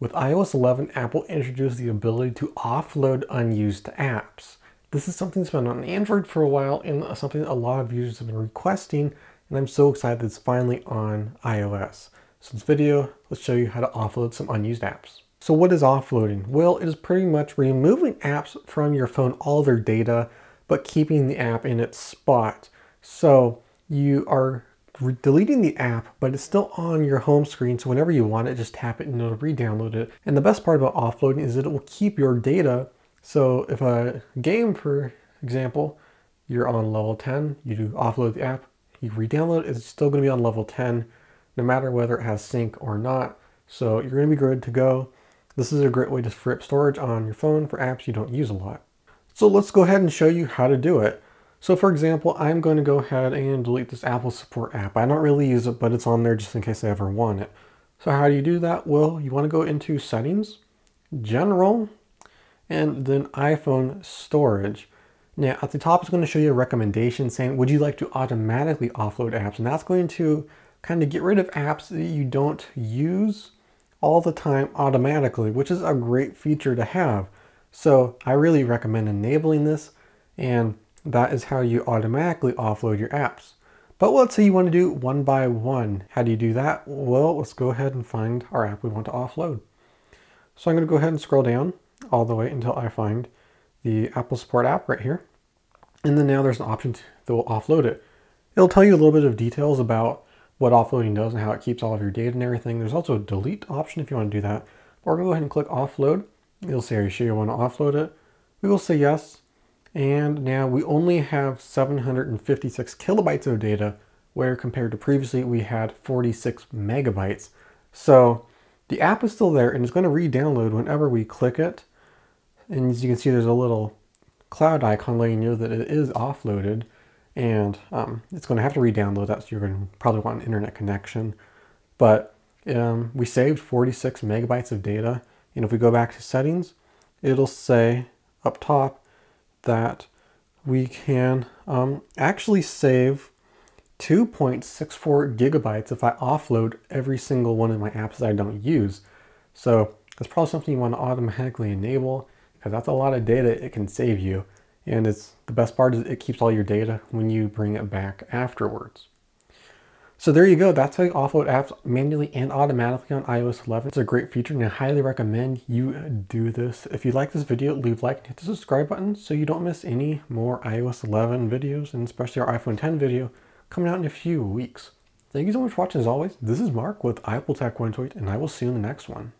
With iOS 11, Apple introduced the ability to offload unused apps. This is something that's been on Android for a while and something a lot of users have been requesting, and I'm so excited that it's finally on iOS. So in this video, let's show you how to offload some unused apps. So what is offloading? Well, it is pretty much removing apps from your phone, all their data, but keeping the app in its spot. So you are deleting the app, but it's still on your home screen. So whenever you want it, just tap it and it'll re-download it. And the best part about offloading is that it will keep your data. So if a game, for example, you're on level 10, you do offload the app, you re-download it, it's still gonna be on level 10, no matter whether it has sync or not. So you're gonna be good to go. This is a great way to free up storage on your phone for apps you don't use a lot. So let's go ahead and show you how to do it. So for example, I'm going to go ahead and delete this Apple Support app. I don't really use it, but it's on there just in case I ever want it. So how do you do that? Well, you want to go into Settings, General, and then iPhone Storage. Now at the top, it's going to show you a recommendation saying, would you like to automatically offload apps? And that's going to kind of get rid of apps that you don't use all the time automatically, which is a great feature to have. So I really recommend enabling this and that is how you automatically offload your apps. But let's say you want to do one by one. How do you do that? Well, let's go ahead and find our app we want to offload. So I'm going to go ahead and scroll down all the way until I find the Apple Support app right here. And then now there's an option that will offload it. It'll tell you a little bit of details about what offloading does and how it keeps all of your data and everything. There's also a delete option if you want to do that. Or go ahead and click offload. It'll say, are you sure you want to offload it? We will say yes. And now we only have 756 kilobytes of data, where compared to previously we had 46 megabytes. So the app is still there and it's going to re-download whenever we click it. And as you can see, there's a little cloud icon letting you know that it is offloaded and um, it's going to have to re-download that. So you're going to probably want an internet connection. But um, we saved 46 megabytes of data. And if we go back to settings, it'll say up top, that we can um, actually save 2.64 gigabytes if I offload every single one of my apps that I don't use. So that's probably something you want to automatically enable because that's a lot of data it can save you. And it's the best part is it keeps all your data when you bring it back afterwards. So there you go. That's how you offload apps manually and automatically on iOS 11. It's a great feature and I highly recommend you do this. If you like this video, leave a like and hit the subscribe button so you don't miss any more iOS 11 videos and especially our iPhone 10 video coming out in a few weeks. Thank you so much for watching as always. This is Mark with Apple Tech 128 and I will see you in the next one.